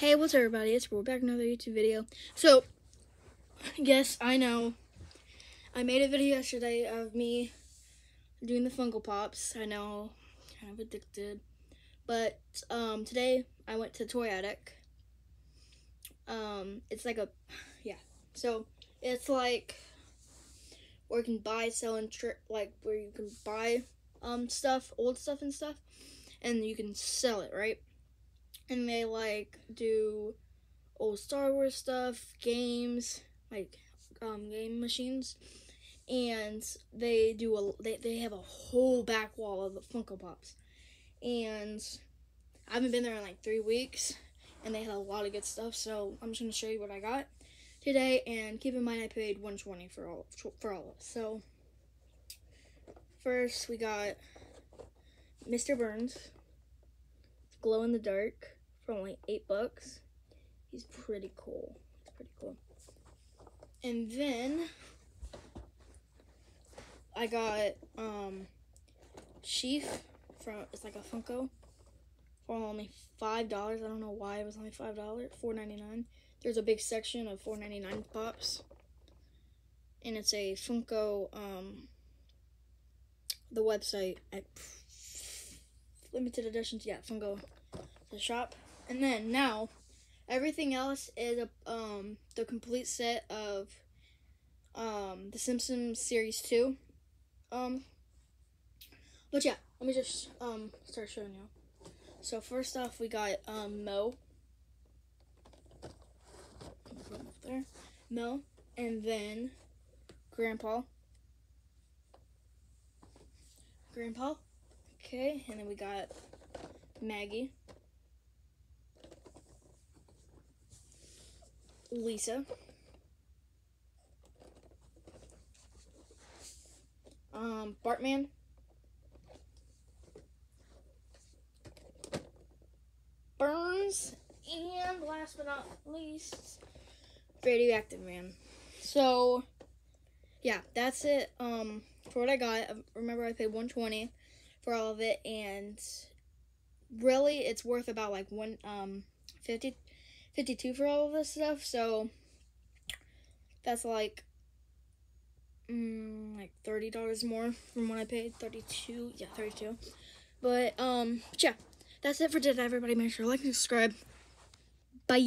Hey, what's up, everybody? It's we're back another YouTube video. So, yes, I know. I made a video yesterday of me doing the Funko Pops. I know, kind of addicted. But um, today I went to Toy Addict. Um, it's like a, yeah. So it's like where you can buy, sell, and tri- like where you can buy um stuff, old stuff and stuff, and you can sell it, right? And they like do old Star Wars stuff, games, like um, game machines, and they do a they, they have a whole back wall of Funko Pops, and I haven't been there in like three weeks, and they had a lot of good stuff. So I'm just gonna show you what I got today, and keep in mind I paid 120 for all for all of it. So first we got Mr. Burns, glow in the dark for only eight bucks. He's pretty cool. It's pretty cool. And then I got um Sheaf from it's like a Funko for only five dollars. I don't know why it was only five dollars, four ninety nine. There's a big section of four ninety nine pops. And it's a Funko um the website at limited editions, yeah, Funko the shop. And then now, everything else is a, um, the complete set of um, The Simpsons Series 2. Um, but yeah, let me just um, start showing you. So first off, we got um, Moe. There. Moe. And then Grandpa. Grandpa. Okay, and then we got Maggie. Lisa. Um, Bartman. Burns. And last but not least, Radioactive Man. So, yeah, that's it. Um, for what I got, remember I paid 120 for all of it, and really, it's worth about like one um 50 52 for all of this stuff, so that's like mm, like $30 more from what I paid. 32, yeah, 32. But um yeah, that's it for today everybody. Make sure to like and subscribe. Bye.